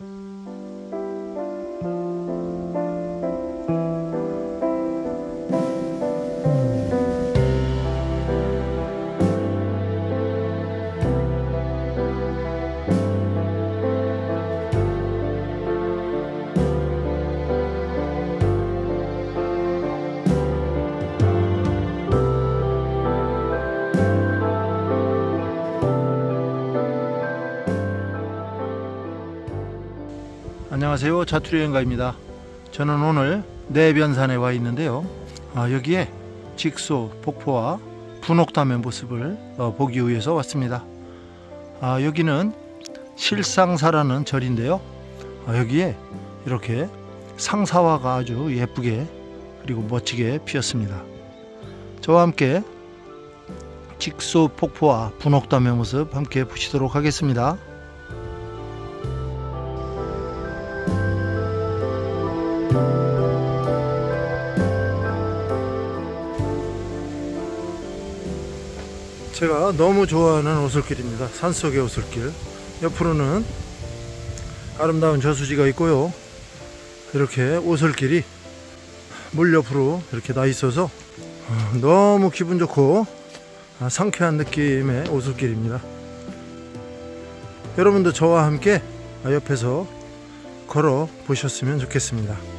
Mm. -hmm. 안녕하세요. 자투리 여행가입니다. 저는 오늘 내변산에 와 있는데요. 아, 여기에 직소 폭포와 분옥담의 모습을 어, 보기 위해서 왔습니다. 아, 여기는 실상사라는 절인데요. 아, 여기에 이렇게 상사화가 아주 예쁘게 그리고 멋지게 피었습니다. 저와 함께 직소 폭포와 분옥담의 모습 함께 보시도록 하겠습니다 제가 너무 좋아하는 오솔길입니다. 산속의 오솔길. 옆으로는 아름다운 저수지가 있고요. 이렇게 오솔길이 물 옆으로 이렇게 나 있어서 어, 너무 기분 좋고 아, 상쾌한 느낌의 오솔길입니다. 여러분도 저와 함께 옆에서 걸어 보셨으면 좋겠습니다.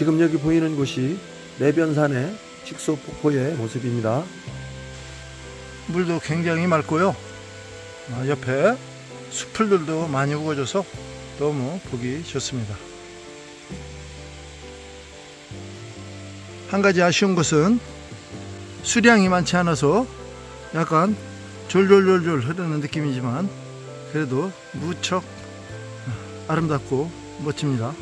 지금 여기 보이는 곳이 내변산의 직소폭포의 모습입니다. 물도 굉장히 맑고요. 아, 옆에 수풀들도 많이 우거져서 너무 보기 좋습니다. 한 가지 아쉬운 것은 수량이 많지 않아서 약간 졸졸졸졸 흐르는 느낌이지만 그래도 무척 아름답고 멋집니다.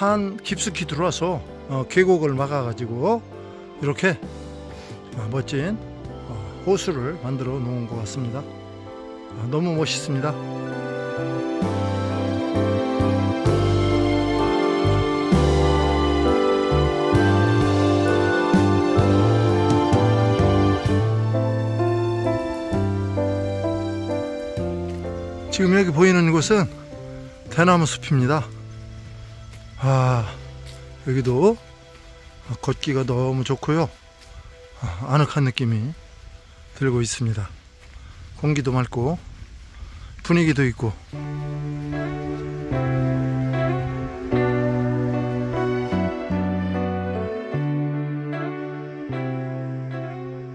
산 깊숙이 들어와서 어, 계곡을 막아가지고 이렇게 어, 멋진 어, 호수를 만들어 놓은 것 같습니다. 아, 너무 멋있습니다. 지금 여기 보이는 곳은 대나무 숲입니다. 아, 여기도 걷기가 너무 좋고요. 아, 아늑한 느낌이 들고 있습니다. 공기도 맑고 분위기도 있고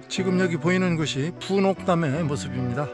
지금 여기 보이는 것이 분옥담의 모습입니다.